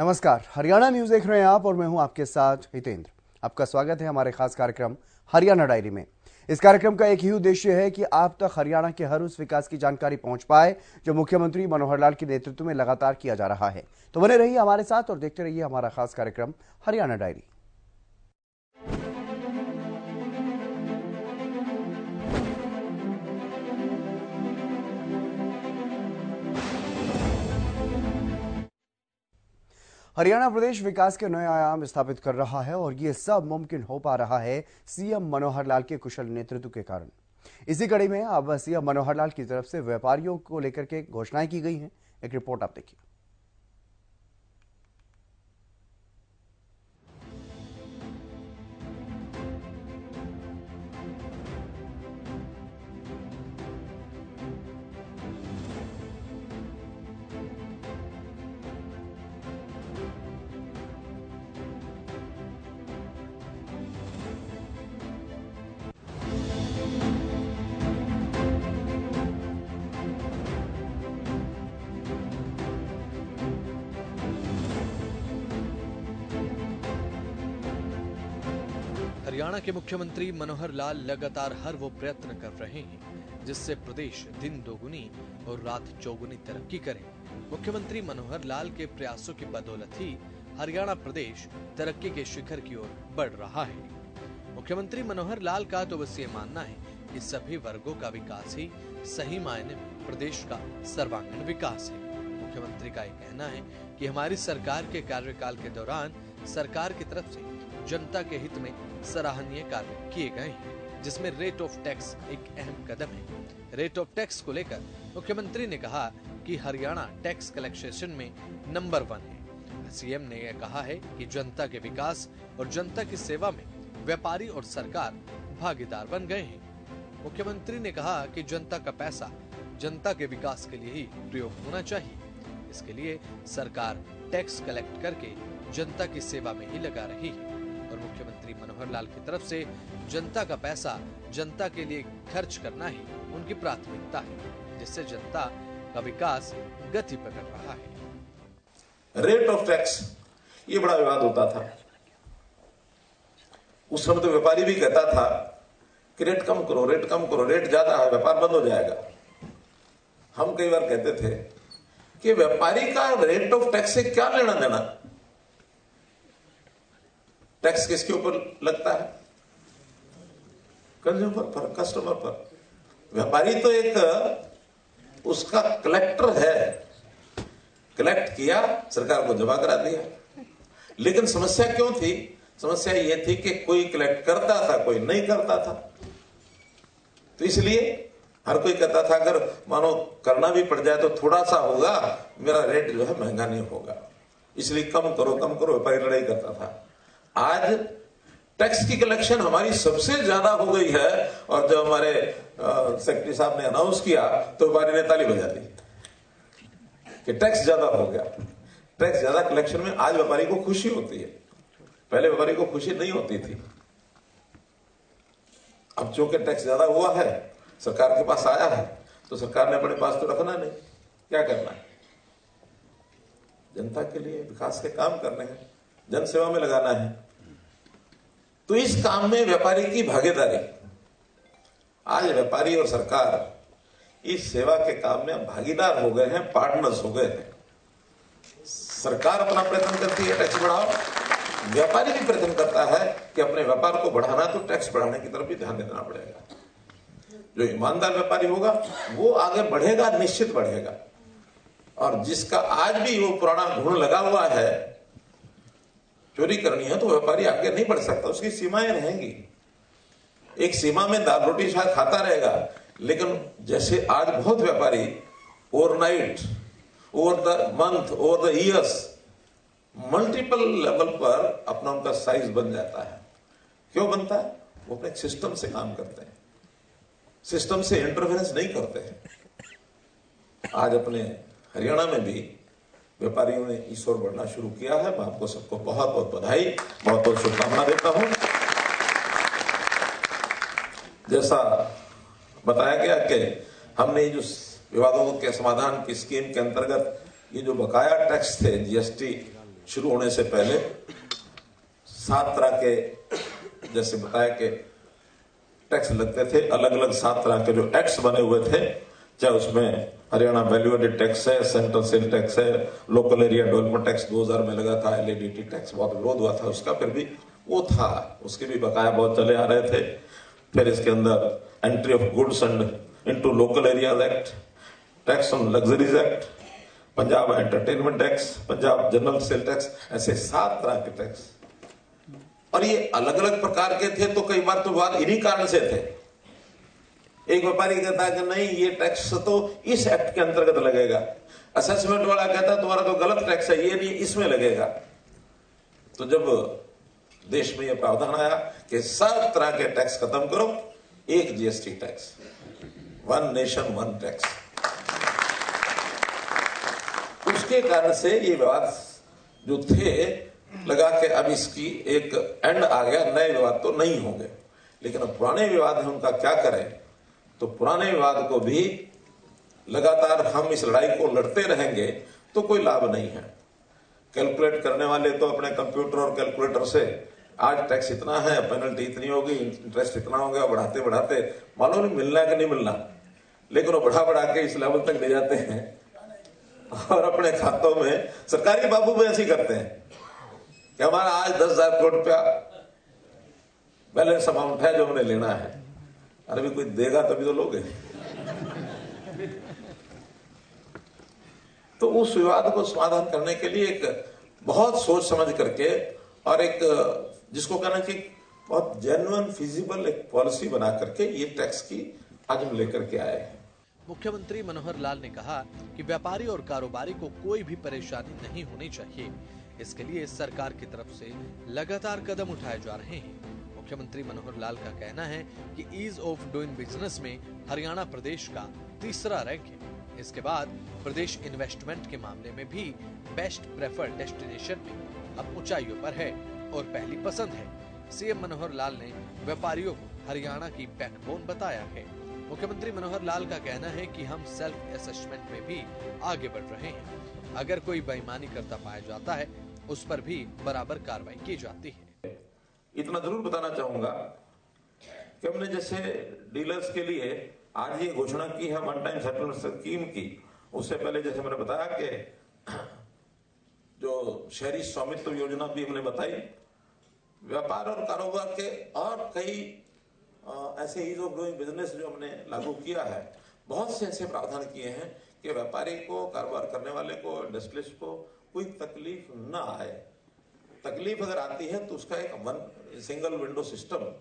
नमस्कार। हरियाणा न्यूज़ देख रहे हैं आप और मैं हूँ आपके साथ हितेंद्र। आपका स्वागत है हमारे खास कार्यक्रम हरियाणा डायरी में। इस कार्यक्रम का एक ही उद्देश्य है कि आप तक हरियाणा के हर उस विकास की जानकारी पहुँच पाए, जो मुख्यमंत्री मनोहर लाल के नेतृत्व में लगातार किया जा रहा है। तो बने रहिए हमारे साथ और देखते रहिए हमारा खास कार्यक्रम हरियाणा डायरी। हरियाणा प्रदेश विकास के नए आयाम स्थापित कर रहा है और ये सब मुमकिन हो पा रहा है सीएम मनोहर लाल के कुशल नेतृत्व के कारण। इसी कड़ी में अब सीएम मनोहर लाल की तरफ़ से व्यापारियों को लेकर के घोषणाएँ की गई हैं। एक रिपोर्ट आप देखिए। हरियाणा के मुख्यमंत्री मनोहर लाल लगातार हर वो प्रयत्न कर रहे हैं, जिससे प्रदेश दिन दोगुनी और रात चौगुनी तरक्की करे। मुख्यमंत्री मनोहर लाल के प्रयासों की बदौलत ही हरियाणा प्रदेश तरक्की के शिखर की ओर बढ़ रहा है। मुख्यमंत्री मनोहर लाल का तो बस ये मानना है कि सभी वर्गों का विकास ही सही मायने में प्रदेश का सर्वांगीण विकास है। मुख्यमंत्री का ये कहना है कि हमारी सरकार के कार्यकाल के दौरान सरकार की तरफ़ से जनता के हित में सराहनीय कार्य किए गए हैं, जिसमें रेट ऑफ़ टैक्स एक अहम कदम है। रेट ऑफ़ टैक्स को लेकर मुख्यमंत्री ने कहा कि हरियाणा टैक्स कलेक्शन में नंबर वन है। सीएम ने यह कहा है कि जनता के विकास और जनता की सेवा में व्यापारी और सरकार भागीदार बन गए हैं। मुख्यमंत्री ने कहा कि जनता का पैसा जनता के विकास के लिए ही प्रयोग होना चाहिए। इसके लिए सरकार टैक्स कलेक्ट करके जनता की सेवा में ही लगा रही है। और मुख्यमंत्री मनोहर लाल की तरफ़ से जनता का पैसा जनता के लिए खर्च करना ही उनकी प्राथमिकता है, जिससे जनता का विकास गति पकड़ रहा है। रेट ऑफ़ टैक्स ये बड़ा विवाद होता था। उस समय तो व्यापारी भी कहता था कि रेट कम करो रेट कम करो रेट ज़्यादा है, व्यापार बंद हो जाएगा। हम कई बार कहते थे कि व्यापारी का रेट ऑफ़ टैक्स से क्या लेना? देना टैक्स किसके ऊपर लगता है? कंज्यूमर पर कस्टमर पर। व्यापारी तो एक, उसका कलेक्टर है। कलेक्ट किया, सरकार को जमा करा दिया। लेकिन समस्या क्यों थी? समस्या यह थी कि कोई कलेक्ट करता था, कोई नहीं करता था। तो इसलिए हर कोई कहता था, अगर मानो करना भी पड़ जाए तो थोड़ा सा होगा, मेरा रेट जो है महँगा नहीं होगा। इसलिए कम करो कम करो, व्यापारी लड़ाई करता था। आज टैक्स की कलेक्शन हमारी सबसे ज़्यादा हो गई है और जब हमारे सेक्रेटरी साहब ने अनाउंस किया तो व्यापारी ने ताली बजा दी कि टैक्स ज़्यादा हो गया। टैक्स ज़्यादा कलेक्शन में आज व्यापारी को खुशी होती है। पहले व्यापारी को खुशी नहीं होती थी। अब चूँकि टैक्स ज़्यादा हुआ है, सरकार के पास आया है तो सरकार ने अपने पास तो रखना नहीं। क्या करना है? जनता के लिए विकास के काम करने हैं। जन सेवा में लगाना है। तो इस काम में व्यापारी की भागीदारी। आज व्यापारी और सरकार इस सेवा के काम में भागीदार हो गए हैं पार्टनर्स हो गए हैं। सरकार अपना प्रयत्न करती है टैक्स बढ़ाओ। व्यापारी भी प्रयत्न करता है कि अपने व्यापार को बढ़ाना तो टैक्स बढ़ाने की तरफ़ भी ध्यान देना पड़ेगा। जो ईमानदार व्यापारी होगा, वो आगे बढ़ेगा, निश्चित बढ़ेगा। और जिसका आज भी वो पुराना गुण लगा हुआ है चोरी करनी है तो व्यापारी आगे नहीं बढ़ सकता, उसकी सीमाएँ रहेंगी। एक सीमा में दाल रोटी शायद खाता रहेगा, लेकिन जैसे आज बहुत व्यापारी overnight over the month over the years multiple level पर अपना उनका साइज़ बन जाता है। क्यों बनता है? वो अपने सिस्टम से काम करते हैं। सिस्टम से इंटरफेरेंस नहीं करते हैं। आज अपने हरियाणा में भी व्यापारियों ने ओर बढ़ना शुरू किया है। मैं आपको सबको बहुत बहुत बधाई, बहुत बहुत शुभकामना देता हूँ। जैसा बताया गया कि हमने जो विवादों के समाधान की स्कीम के अंतर्गत ये जो बकाया टैक्स थे, जीएसटी शुरू होने से पहले, सात तरह के, जैसे बताया कि टैक्स लगते थे अलग अलग सात तरह के जो एक्ट्स बने हुए थे चाहे उसमें हरियाणा वैल्यू एडेड टैक्स है सेंट्रल सेल टैक्स है लोकल एरिया डेवलपमेंट टैक्स 2000 में लगा था एलईडीटी टैक्स बहुत विरोध हुआ था उसका, फिर भी वो था, उसके भी बकाया बहुत चले आ रहे थे। फिर इसके अंदर entry of goods and into local areas act tax on luxuries act Punjab entertainment tax Punjab general sale tax ऐसे सात तरह के टैक्स और ये अलग अलग प्रकार के थे तो कई बार तो बात इन्हीं कारण से थे। एक व्यापारी कहता है कि नहीं, ये टैक्स तो इस एक्ट के अंतर्गत लगेगा। असेसमेंट वाला कहता है, तुम्हारा तो गलत टैक्स है, ये नहीं इसमें लगेगा। तो जब देश में यह प्रावधान आया कि सब तरह के टैक्स खत्म करो, एक GST tax one nation one tax उसके कारण से ये विवाद जो थे, लगा के अब इसकी एक एंड आ गया, नए विवाद तो नहीं होंगे। लेकिन अब पुराने विवाद है, उनका क्या करें? तो पुराने विवाद को भी लगातार हम इस लड़ाई को लड़ते रहेंगे तो कोई लाभ नहीं है। कैलकुलेट करने वाले तो अपने कंप्यूटर और कैलकुलेटर से, आज टैक्स इतना है, पेनल्टी इतनी होगी, इंटरेस्ट इतना हो गया, बढ़ाते बढ़ाते मालूम नहीं मिलना कि नहीं मिलना। लेकिन वो बढ़ा बढ़ा के इस लेवल तक ले जाते हैं। और अपने खातों में सरकारी बाबू भी ऐसे करते हैं कि हमारा आज दस हज़ार करोड़ रुपया बैलेंस अमाउंट है जो हमने लेना है। अरे भी कोई देगा तभी तो लोगे। तो उस विवाद को समाधान करने के लिए एक बहुत सोच समझ करके और एक, जिसको कहना चाहिए बहुत जेन्युइन फिजिबल एक पॉलिसी बना करके ये टैक्स की आज हम लेकर के आए हैं। मुख्यमंत्री मनोहर लाल ने कहा कि व्यापारी और कारोबारी को कोई भी परेशानी नहीं होनी चाहिए। इसके लिए सरकार की तरफ़ से लगातार कदम उठाए जा रहे हैं। मुख्यमंत्री मनोहर लाल का कहना है कि ईज ऑफ़ डूइंग बिज़नेस में हरियाणा प्रदेश का तीसरा रैंक है। इसके बाद प्रदेश इन्वेस्टमेंट के मामले में भी बेस्ट प्रेफर्ड डेस्टिनेशन में अब ऊंचाइयों पर है और पहली पसंद है। सीएम मनोहर लाल ने व्यापारियों को हरियाणा की बैकबोन बताया है। मुख्यमंत्री मनोहर लाल का कहना है कि हम सेल्फ असेसमेंट में भी आगे बढ़ रहे हैं। अगर कोई बेईमानी करता पाया जाता है उस पर भी बराबर कार्रवाई की जाती है। इतना ज़रूर बताना चाहूँगा कि हमने जैसे डीलर्स के लिए आज ये घोषणा की है वन टाइम सेटलमेंट स्कीम की, उससे पहले जैसे मैंने बताया कि जो शहरी स्वामित्व योजना भी हमने बताई, व्यापार और कारोबार के और कई ऐसे ईज ऑफ़ डूइंग बिज़नेस जो हमने लागू किया है, बहुत से ऐसे प्रावधान किए हैं कि व्यापारी को, कारोबार करने वाले को इंडस्ट्रियलिस्ट को कोई तकलीफ़ ना आए। तकलीफ़ अगर आती है तो उसका एक वन सिंगल विंडो सिस्टम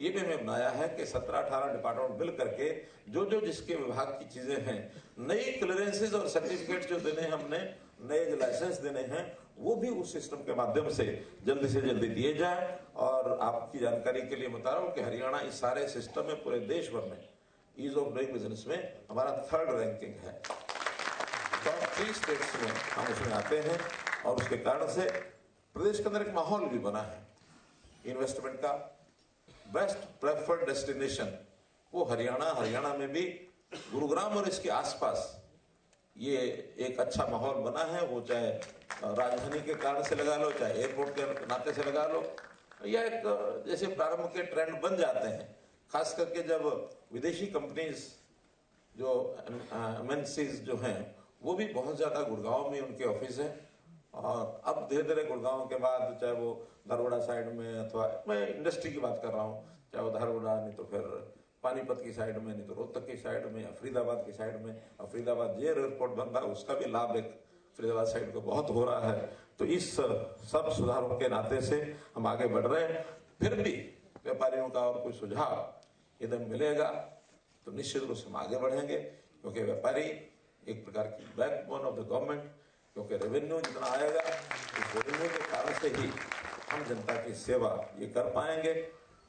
ये भी हमें बनाया है कि सत्रह अठारह डिपार्टमेंट मिल करके जो जो जिसके विभाग की चीज़ें हैं, नई क्लियरेंसेज और सर्टिफिकेट जो देने हमने, नए जो लाइसेंस देने हैं, वो भी उस सिस्टम के माध्यम से जल्दी से जल्दी दिए जाए। और आपकी जानकारी के लिए बता रहा हूँ कि हरियाणा इस सारे सिस्टम में, पूरे देश भर में ईज ऑफ़ डूइंग बिज़नेस में हमारा थर्ड रैंकिंग है। टॉप थ्री स्टेट्स में हम उसमें आते हैं और उसके कारण से प्रदेश के अंदर एक माहौल भी बना है। इन्वेस्टमेंट का बेस्ट प्रेफर्ड डेस्टिनेशन वो हरियाणा हरियाणा में भी गुरुग्राम और इसके आसपास ये एक अच्छा माहौल बना है। वो चाहे राजधानी के कारण से लगा लो, चाहे एयरपोर्ट के नाते से लगा लो, या एक जैसे प्रारंभ के ट्रेंड बन जाते हैं। खास करके जब विदेशी कंपनीज़ जो एम जो हैं वो भी बहुत ज़्यादा गुड़गांव में उनके ऑफ़िस है। और अब धीरे धीरे गुड़गांव के बाद चाहे वो धारवाड़ा साइड में अथवा मैं इंडस्ट्री की बात कर रहा हूँ, चाहे वो धारवाड़ा नहीं तो फिर पानीपत की साइड में, नहीं तो रोहतक की साइड में फरीदाबाद की साइड में। फरीदाबाद जे एयरपोर्ट बन रहा है उसका भी लाभ एक फरीदाबाद साइड को बहुत हो रहा है। तो इस सब सुधारों के नाते से हम आगे बढ़ रहे हैं। फिर भी व्यापारियों का और कोई सुझाव यदि मिलेगा तो निश्चित रूप से हम आगे बढ़ेंगे, क्योंकि व्यापारी एक प्रकार की बैकबोन ऑफ़ द गवर्नमेंट क्योंकि रेवेन्यू जितना आएगा, उस रेवेन्यू के कारण से ही हम जनता की सेवा ये कर पाएँगे।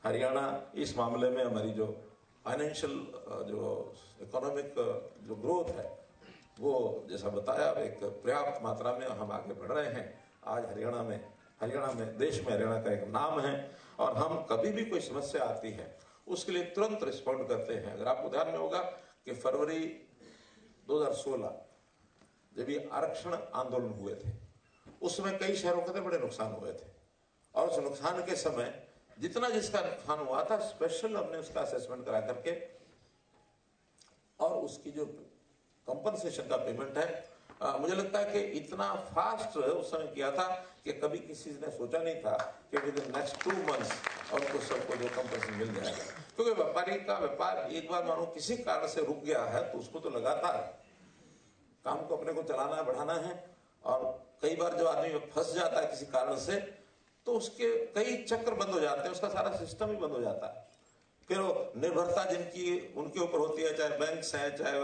हरियाणा इस मामले में हमारी जो फाइनेंशियल जो इकोनॉमिक जो ग्रोथ है, वो जैसा बताया एक पर्याप्त मात्रा में हम आगे बढ़ रहे हैं। आज हरियाणा में हरियाणा में, देश में हरियाणा का एक नाम है और हम कभी भी कोई समस्या आती है, उसके लिए तुरंत रिस्पॉन्ड करते हैं। अगर आपको ध्यान में होगा कि फरवरी 2016 जब ये आरक्षण आंदोलन हुए थे उस समय कई शहरों के बड़े नुकसान हुए थे। और उस नुकसान के समय जितना जिसका नुकसान हुआ था स्पेशल हमने उसका असेसमेंट करा करके, और उसकी जो कंपनसेशन का पेमेंट है आ, मुझे लगता है कि इतना फास्ट उस समय किया था कि कभी किसी ने सोचा नहीं था कि within next two months और उनको सबको जो कंपनसेशन मिल जाएगा। क्योंकि व्यापारी का व्यापार एक बार मानो किसी कारण से रुक गया है तो उसको तो लगातार काम को अपने को चलाना है बढ़ाना है और कई बार जो आदमी फंस जाता है किसी कारण से तो उसके कई चक्र बंद हो जाते हैं उसका सारा सिस्टम ही बंद हो जाता है। फिर निर्भरता जिनकी उनके ऊपर होती है चाहे बैंक्स हैं चाहे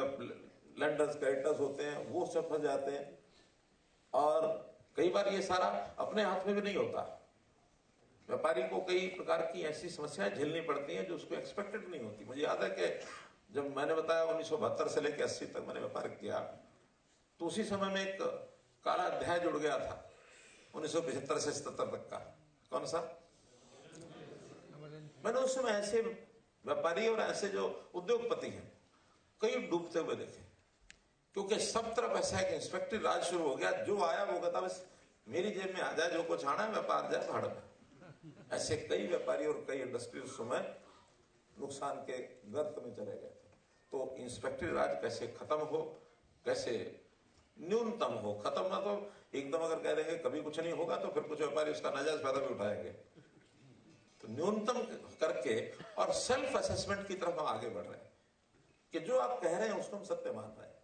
लेंडर्स क्रेडिटर्स होते हैं, वो सब फंस जाते हैं। और कई बार ये सारा अपने हाथ में भी नहीं होता। व्यापारी को कई प्रकार की ऐसी समस्याएँ झेलनी पड़ती हैं जो उसको एक्सपेक्टेड नहीं होती। मुझे याद है कि जब मैंने बताया उन्नीस सौ बहत्तर से लेकर अस्सी तक मैंने व्यापार किया तो उसी समय में एक काला अध्याय जुड़ गया था, उन्नीस सौ पचहत्तर से सतर तक का। कौन सा? मैंने उस समय ऐसे व्यापारी और ऐसे जो उद्योगपति हैं, कई डूबते हुए देखे। क्योंकि सब तरफ़ ऐसा है कि इंस्पेक्टर राज शुरू हो गया, जो आया वो कहता, बस मेरी जेब में आ जाए, जो कुछ आना है, व्यापार जाए, भाड़ ऐसे कई व्यापारी और कई इंडस्ट्री उस समय नुकसान के गर्त में चले गए थे। तो इंस्पेक्टर राज कैसे खत्म हो, कैसे न्यूनतम हो? खत्म ना तो एकदम अगर कह देंगे कभी कुछ नहीं होगा तो फिर कुछ व्यापारी उसका नाजायज फ़ायदा भी उठाएँगे। तो न्यूनतम करके और सेल्फ असेसमेंट की तरफ़ हम आगे बढ़ रहे हैं। कि जो आप कह रहे हैं उसको हम सत्य मान रहे हैं।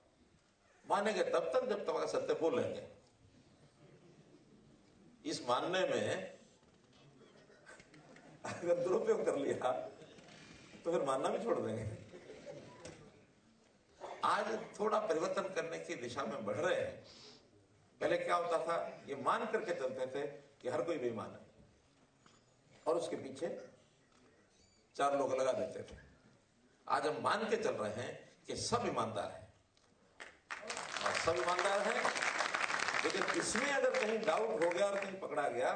मानेंगे, तब तक जब तक सत्य बोलेंगे इस मानने में अगर दुरुपयोग कर लिया तो फिर मानना भी छोड़ देंगे। आज थोड़ा परिवर्तन करने की दिशा में बढ़ रहे हैं। पहले क्या होता था? ये मान करके चलते थे कि हर कोई बेईमान है। और उसके पीछे चार लोग लगा देते थे। आज हम मान के चल रहे हैं कि सब ईमानदार हैं। सब ईमानदार हैं। लेकिन इसमें अगर कहीं डाउट हो गया और कहीं पकड़ा गया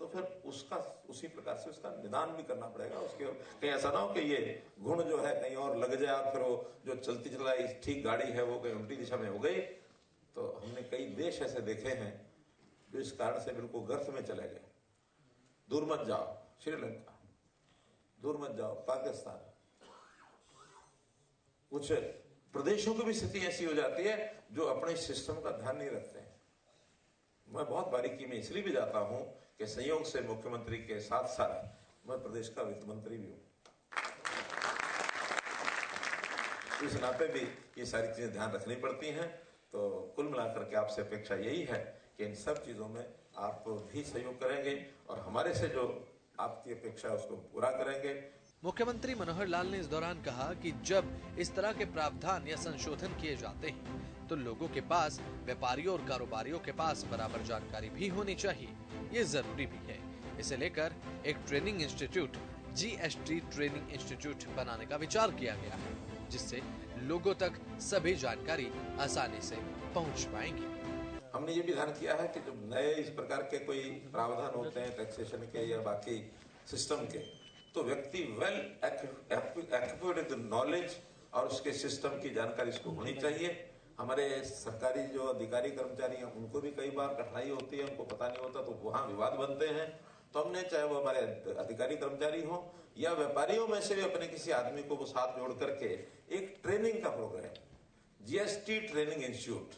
तो फिर उसका, उसी प्रकार से उसका निदान भी करना पड़ेगा। उसके कहीं ऐसा ना हो कि ये गुण जो है कहीं और लग जाए और फिर वो जो चलती चलाई ठीक गाड़ी है, वो कहीं उल्टी दिशा में हो गई तो हमने कई देश ऐसे देखे हैं जो इस कारण से बिल्कुल गर्थ में चले गए। दूर मत जाओ, श्रीलंका। दूर मत जाओ, पाकिस्तान। कुछ प्रदेशों की भी स्थिति ऐसी हो जाती है जो अपने सिस्टम का ध्यान नहीं रखते हैं। मैं बहुत बारीकी में इसलिए भी जाता हूँ कि संयोग से मुख्यमंत्री के साथ साथ मैं प्रदेश का वित्त मंत्री भी हूँ। इस नाते भी ये सारी चीज़ें ध्यान रखनी पड़ती हैं। तो कुल मिलाकर के आपसे अपेक्षा यही है कि इन सब चीज़ों में आप भी सहयोग करेंगे और हमारे से जो आपकी अपेक्षा है उसको पूरा करेंगे। मुख्यमंत्री मनोहर लाल ने इस दौरान कहा कि जब इस तरह के प्रावधान या संशोधन किए जाते हैं तो लोगों के पास, व्यापारियों और कारोबारियों के पास बराबर जानकारी भी होनी चाहिए। ये ज़रूरी भी है। इसे लेकर एक training institute GST training institute बनाने का विचार किया गया है, जिससे लोगों तक सभी जानकारी आसानी से पहुँच पाएँगी। हमने ये भी ध्यान किया है कि जब नए इस प्रकार के कोई प्रावधान होते हैं टैक्सेशन के या बाकी सिस्टम के तो व्यक्ति वेल नॉलेज और उसके सिस्टम की जानकारी इसको होनी चाहिए। हमारे सरकारी जो अधिकारी कर्मचारी हैं, उनको भी कई बार कठिनाई होती है, उनको पता नहीं होता तो वहाँ विवाद बनते हैं। तो हमने चाहे वो हमारे अधिकारी कर्मचारी हो या व्यापारियों में से भी अपने किसी आदमी को वो साथ जोड़ करके एक ट्रेनिंग का प्रोग्राम जीएसटी ट्रेनिंग इंस्टीट्यूट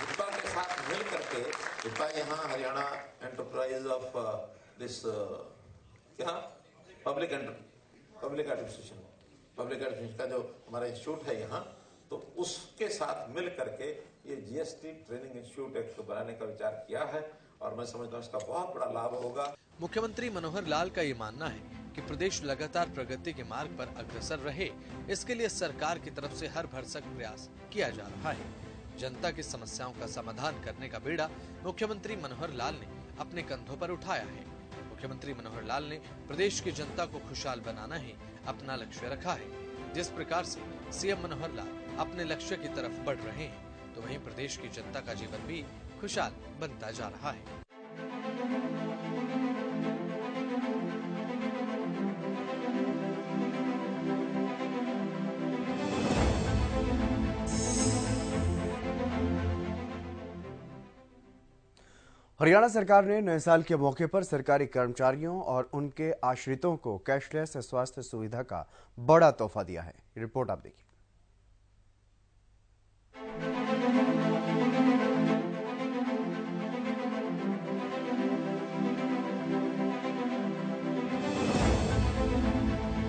विपा के साथ मिल करके विपा यहाँ हरियाणा एंटरप्राइज ऑफ़ दिस क्या public public administration public administration का जो हमारा इंस्टीट्यूट है यहाँ तो उसके साथ मिल करके ये जीएसटी ट्रेनिंग इंस्टीट्यूट एक बनाने का विचार किया है और मैं समझता हूँ इसका बहुत बड़ा लाभ होगा। मुख्यमंत्री मनोहर लाल का ये मानना है कि प्रदेश लगातार प्रगति के मार्ग पर अग्रसर रहे, इसके लिए सरकार की तरफ़ से हर भरसक प्रयास किया जा रहा है। जनता की समस्याओं का समाधान करने का बेड़ा मुख्यमंत्री मनोहर लाल ने अपने कंधों पर उठाया है। मुख्यमंत्री मनोहर लाल ने प्रदेश की जनता को खुशहाल बनाना ही अपना लक्ष्य रखा है। जिस प्रकार से सीएम मनोहर लाल अपने लक्ष्य की तरफ़ बढ़ रहे हैं तो वहीं प्रदेश की जनता का जीवन भी खुशहाल बनता जा रहा है। हरियाणा सरकार ने नए साल के मौके पर सरकारी कर्मचारियों और उनके आश्रितों को कैशलेस स्वास्थ्य सुविधा का बड़ा तोहफा दिया है। रिपोर्ट आप देखिए।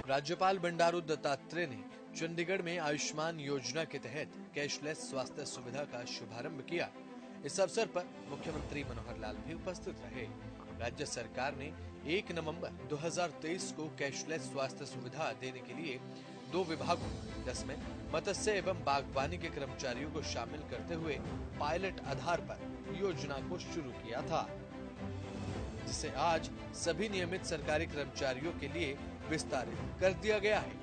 राज्यपाल बंडारू दत्तात्रेय ने चंडीगढ़ में आयुष्मान योजना के तहत कैशलेस स्वास्थ्य सुविधा का शुभारंभ किया। इस अवसर पर मुख्यमंत्री मनोहर लाल भी उपस्थित रहे। राज्य सरकार ने 1 नवंबर 2023 को कैशलेस स्वास्थ्य सुविधा देने के लिए दो विभागों, जिसमें मत्स्य एवं बागवानी के कर्मचारियों को शामिल करते हुए पायलट आधार पर योजना को शुरू किया था, जिसे आज सभी नियमित सरकारी कर्मचारियों के लिए विस्तारित कर दिया गया है।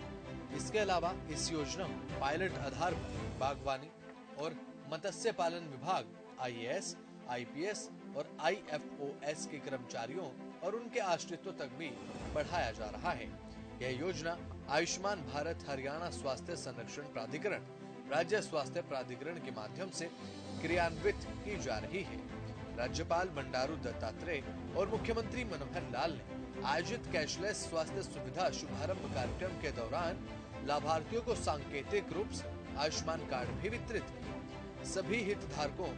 इसके अलावा इस योजना पायलट आधार पर बागवानी और मत्स्य पालन विभाग आईएएस, आईपीएस और आईएफओएस के कर्मचारियों और उनके आश्रितों तक भी बढ़ाया जा रहा है। यह योजना आयुष्मान भारत हरियाणा स्वास्थ्य संरक्षण प्राधिकरण राज्य स्वास्थ्य प्राधिकरण के माध्यम से क्रियान्वित की जा रही है। राज्यपाल बंडारू दत्तात्रेय और मुख्यमंत्री मनोहर लाल ने आयोजित कैशलेस स्वास्थ्य सुविधा शुभारंभ कार्यक्रम के दौरान लाभार्थियों को सांकेतिक रूप से आयुष्मान कार्ड भी वितरित किए सभी हितधारकों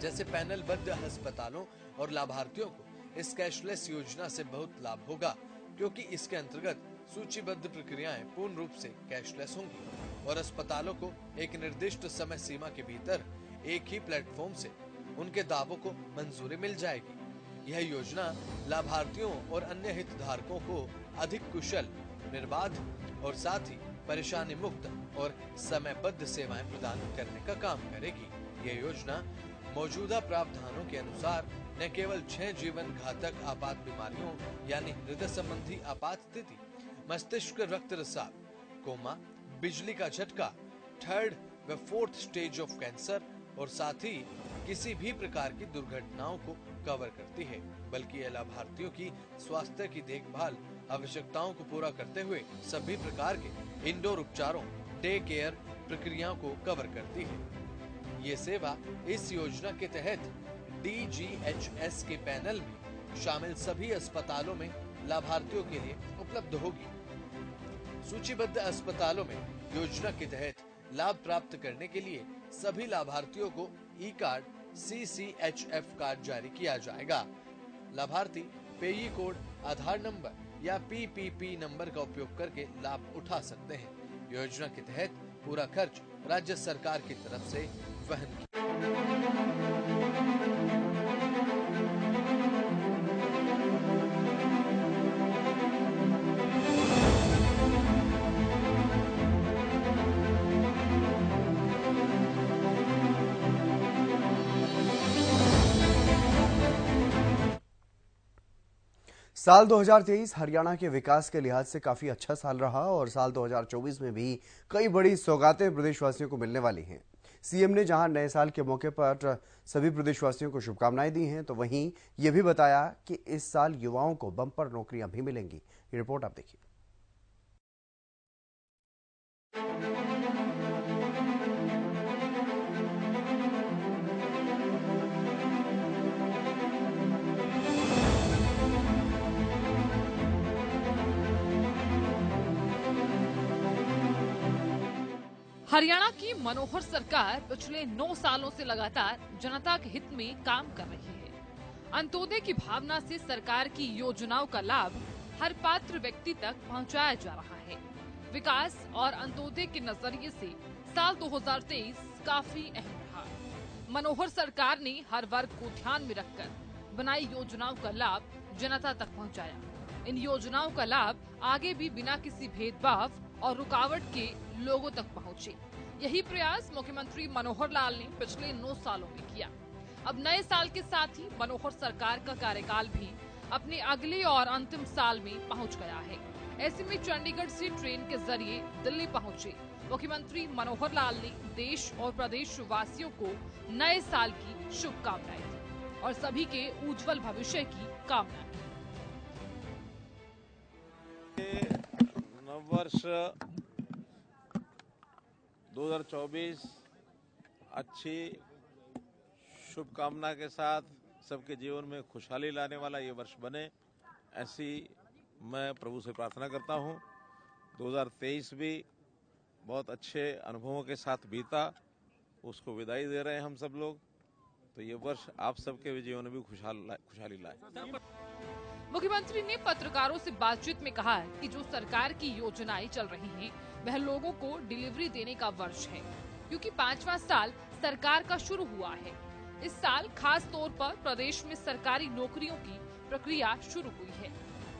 जैसे पैनल पैनलबद्ध अस्पतालों और लाभार्थियों को इस कैशलेस योजना से बहुत लाभ होगा, क्योंकि इसके अंतर्गत सूचीबद्ध प्रक्रियाएँ पूर्ण रूप से कैशलेस होंगी और अस्पतालों को एक निर्दिष्ट समय सीमा के भीतर एक ही प्लेटफॉर्म से उनके दावों को मंजूरी मिल जाएगी। यह योजना लाभार्थियों और अन्य हितधारकों को अधिक कुशल, निर्बाध और साथ ही परेशानी मुक्त और समयबद्ध सेवाएँ प्रदान करने का काम करेगी। यह योजना मौजूदा प्रावधानों के अनुसार, न केवल छह जीवन घातक आपात बीमारियों, यानी हृदय संबंधी आपात स्थिति, मस्तिष्क रक्त रसाव, कोमा, बिजली का झटका, थर्ड व फोर्थ स्टेज ऑफ़ कैंसर, और साथ ही किसी भी प्रकार की दुर्घटनाओं को कवर करती है, बल्कि यह लाभार्थियों की स्वास्थ्य की देखभाल, आवश्यकताओं को पूरा करते हुए सभी प्रकार के इंडोर उपचारों डे केयर प्रक्रियाओं को कवर करती है। ये सेवा इस योजना के तहत डीजीएचएस के पैनल में शामिल सभी अस्पतालों में लाभार्थियों के लिए उपलब्ध होगी। सूचीबद्ध अस्पतालों में योजना के तहत लाभ प्राप्त करने के लिए सभी लाभार्थियों को E card C C H F card जारी किया जाएगा। लाभार्थी पेई कोड, आधार नंबर या पीपीपी नंबर का उपयोग करके लाभ उठा सकते हैं। योजना के तहत पूरा खर्च राज्य सरकार की तरफ़ से वहन साल 2023 हरियाणा के विकास के लिहाज से काफ़ी अच्छा साल रहा और साल 2024 में भी कई बड़ी सौगातें प्रदेशवासियों को मिलने वाली हैं। सीएम ने जहाँ नए साल के मौके पर सभी प्रदेशवासियों को शुभकामनाएँ दी हैं तो वहीं ये भी बताया कि इस साल युवाओं को बम्पर नौकरियाँ भी मिलेंगी। ये रिपोर्ट आप देखिए। हरियाणा की मनोहर सरकार पिछले नौ सालों से लगातार जनता के हित में काम कर रही है। अंत्योदय की भावना से सरकार की योजनाओं का लाभ हर पात्र व्यक्ति तक पहुँचाया जा रहा है। विकास और अंत्योदय के नज़रिए से साल 2023 काफ़ी अहम रहा। मनोहर सरकार ने हर वर्ग को ध्यान में रखकर बनाई योजनाओं का लाभ जनता तक पहुँचाया। इन योजनाओं का लाभ आगे भी बिना किसी भेदभाव और रुकावट के लोगों तक पहुँचे। यही प्रयास मुख्यमंत्री मनोहर लाल ने पिछले नौ सालों में किया। अब नए साल के साथ ही मनोहर सरकार का कार्यकाल भी अपने अगले और अंतिम साल में पहुँच गया है। ऐसे में चंडीगढ़ से ट्रेन के ज़रिए दिल्ली पहुँचे मुख्यमंत्री मनोहर लाल ने देश और प्रदेश वासियों को नए साल की शुभकामनाएँ दी और सभी के उज्जवल भविष्य की कामना की। नववर्ष 2024 अच्छी शुभकामना के साथ सबके जीवन में खुशहाली लाने वाला ये वर्ष बने, ऐसी मैं प्रभु से प्रार्थना करता हूँ। 2023 भी बहुत अच्छे अनुभवों के साथ बीता, उसको विदाई दे रहे हैं हम सब लोग तो ये वर्ष आप सबके जीवन में भी खुशहाल खुशहाली लाए। मुख्यमंत्री ने पत्रकारों से बातचीत में कहा कि जो सरकार की योजनाएँ चल रही हैं, वह लोगों को डिलीवरी देने का वर्ष है क्योंकि पांचवा साल सरकार का शुरू हुआ है। इस साल खास तौर पर प्रदेश में सरकारी नौकरियों की प्रक्रिया शुरू हुई है।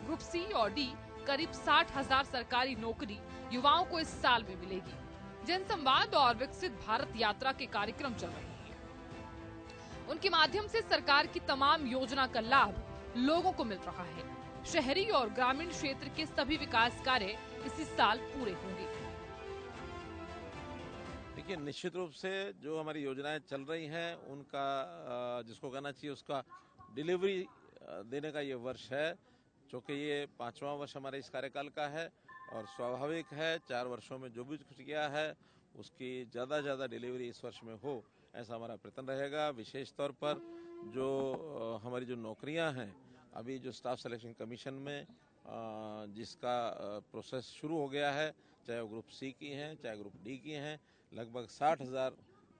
ग्रुप सी और डी करीब साठ हज़ार सरकारी नौकरी युवाओं को इस साल में मिलेगी। जनसंवाद और विकसित भारत यात्रा के कार्यक्रम चल रहे हैं। उनके माध्यम से सरकार की तमाम योजना का लाभ लोगों को मिल रहा है। शहरी और ग्रामीण क्षेत्र के सभी विकास कार्य इसी साल पूरे होंगे। देखिए, निश्चित रूप से जो हमारी योजनाएँ चल रही हैं, उनका जिसको कहना चाहिए, उसका डिलीवरी देने का ये वर्ष है क्योंकि ये पांचवा वर्ष हमारे इस कार्यकाल का है और स्वाभाविक है, चार वर्षों में जो भी कुछ किया है, उसकी ज़्यादा ज़्यादा डिलीवरी इस वर्ष में हो, ऐसा हमारा प्रयत्न रहेगा। विशेष तौर पर जो हमारी जो नौकरियाँ हैं अभी जो स्टाफ सिलेक्शन कमीशन में जिसका प्रोसेस शुरू हो गया है, चाहे वो ग्रुप सी की हैं, चाहे ग्रुप डी की हैं, लगभग साठ हज़ार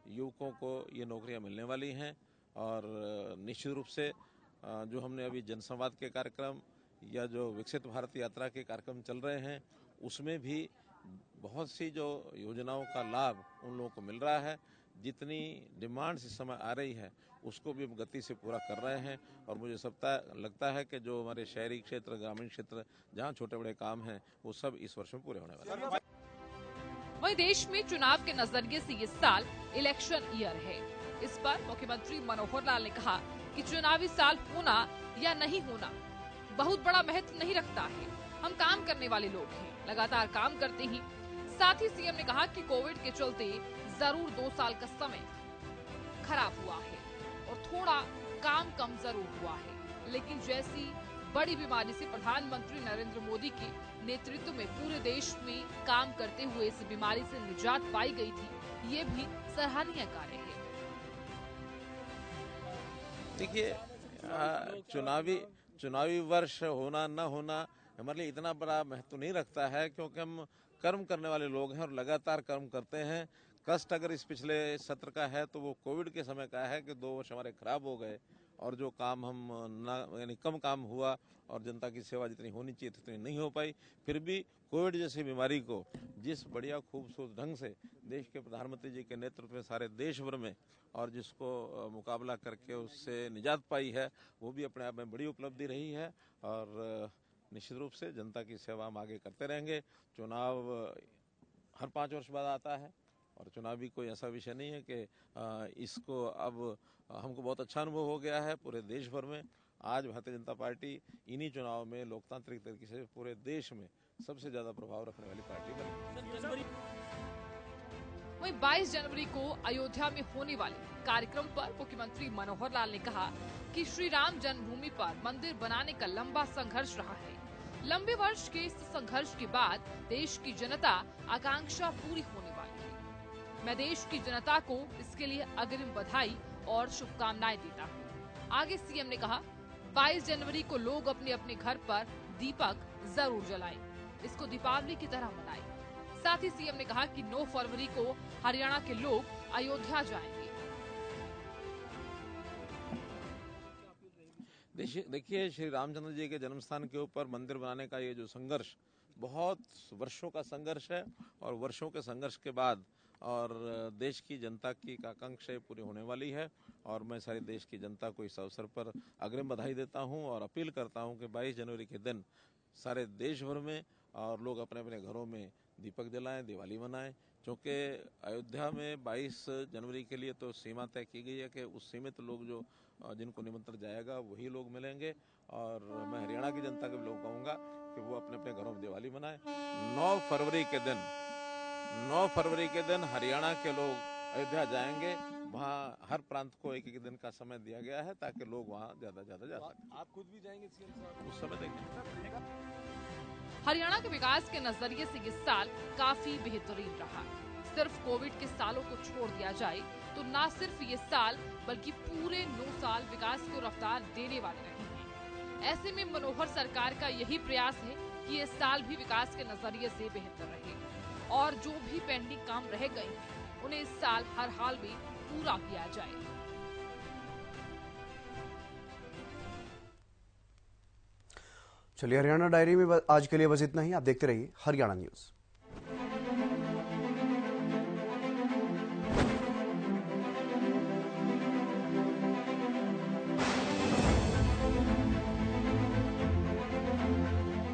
युवकों को ये नौकरियाँ मिलने वाली हैं। और निश्चित रूप से जो हमने अभी जनसंवाद के कार्यक्रम या जो विकसित भारत यात्रा के कार्यक्रम चल रहे हैं, उसमें भी बहुत सी जो योजनाओं का लाभ उन लोगों को मिल रहा है। जितनी डिमांड्स इस समय आ रही है, उसको भी हम गति से पूरा कर रहे हैं। और मुझे सबता, लगता है कि जो हमारे शहरी क्षेत्र, ग्रामीण क्षेत्र, जहाँ छोटे बड़े काम हैं, वो सब इस वर्ष में पूरे होने वाले हैं। वही देश में चुनाव के नज़रिए से ये साल इलेक्शन ईयर है। इस पर मुख्यमंत्री मनोहर लाल ने कहा कि चुनावी साल होना या नहीं होना, बहुत बड़ा महत्व नहीं रखता है। हम काम करने वाले लोग हैं, लगातार काम करते ही। साथ ही सीएम ने कहा कि कोविड के चलते ज़रूर दो साल का समय खराब हुआ है और थोड़ा काम कम ज़रूर हुआ है। लेकिन जैसी बड़ी बीमारी से प्रधानमंत्री नरेंद्र मोदी के नेतृत्व में पूरे देश में काम करते हुए इस बीमारी से निजात पाई गई थी, ये भी सराहनीय कार्य है। देखिए चुनावी चुनावी वर्ष होना न होना हमारे लिए इतना बड़ा महत्व नहीं रखता है, क्योंकि हम कर्म करने वाले लोग हैं और लगातार कर्म करते हैं। कष्ट अगर इस पिछले सत्र का है तो वो कोविड के समय का है कि दो वर्ष हमारे खराब हो गए और जो काम हम, ना, यानी कम काम हुआ और जनता की सेवा जितनी होनी चाहिए उतनी नहीं हो पाई। फिर भी कोविड जैसी बीमारी को जिस बढ़िया खूबसूरत ढंग से देश के प्रधानमंत्री जी के नेतृत्व में, सारे देश भर में और जिसको मुकाबला करके उससे निजात पाई है, वो भी अपने आप में बड़ी उपलब्धि रही है और निश्चित रूप से जनता की सेवा हम आगे करते रहेंगे। चुनाव हर पाँच वर्ष बाद आता है। और चुनावी कोई ऐसा विषय नहीं है कि इसको अब, हमको बहुत अच्छा अनुभव हो गया है पूरे देश भर में। आज भारतीय जनता पार्टी इन्हीं चुनाव में लोकतांत्रिक तरीके से पूरे देश में सबसे ज़्यादा प्रभाव रखने वाली पार्टी बनी। वहीं 22 जनवरी को अयोध्या में होने वाले कार्यक्रम पर मुख्यमंत्री मनोहर लाल ने कहा कि श्री राम जन्मभूमि पर मंदिर बनाने का लंबा संघर्ष रहा है। लंबे वर्ष के इस संघर्ष के बाद देश की जनता आकांक्षा पूरी होने मैं देश की जनता को इसके लिए अग्रिम बधाई और शुभकामनाएँ देता हूँ आगे सीएम ने कहा 22 जनवरी को लोग अपने अपने घर पर दीपक ज़रूर जलाएँ। इसको दीपावली की तरह मनाएँ। साथ ही सीएम ने कहा कि 9 फरवरी को हरियाणा के लोग अयोध्या जाएँगे देखिए श्री रामचंद्र जी के जन्म स्थान के ऊपर मंदिर बनाने का ये जो संघर्ष, बहुत वर्षों का संघर्ष है और वर्षों के संघर्ष के बाद और देश की जनता की आकांक्षाएँ पूरी होने वाली है। और मैं सारे देश की जनता को इस अवसर पर अग्रिम बधाई देता हूँ और अपील करता हूँ कि 22 जनवरी के दिन सारे देश भर में और लोग अपने अपने घरों में दीपक जलाएँ, दिवाली मनाएँ। क्योंकि अयोध्या में 22 जनवरी के लिए तो सीमा तय की गई है कि उस सीमित लोग जो जिनको निमंत्रण जाएगा, वही लोग मिलेंगे। और मैं हरियाणा की जनता को लोग कहूँगा कि वो अपने अपने घरों में दिवाली मनाएँ। 9 फरवरी के दिन 9 फरवरी के दिन हरियाणा के लोग अयोध्या जाएँगे। वहाँ हर प्रांत को एक एक दिन का समय दिया गया है ताकि लोग वहाँ ज़्यादा ज़्यादा जा सकें। आप खुद भी जाएँगे उस समय देखेंगे। हरियाणा के विकास के नज़रिए से ये साल काफ़ी बेहतरीन रहा। सिर्फ़ कोविड के सालों को छोड़ दिया जाए तो न सिर्फ़ ये साल बल्कि पूरे नौ साल विकास को रफ्तार देने वाले रहे हैं। ऐसे में मनोहर सरकार का यही प्रयास है कि ये साल भी विकास के नज़रिए से बेहतर रहे। और जो भी पेंडिंग काम रह गए, उन्हें इस साल हर हाल में पूरा किया जाए। चलिए, हरियाणा डायरी में आज के लिए बस इतना ही। आप देखते रहिए हरियाणा न्यूज़।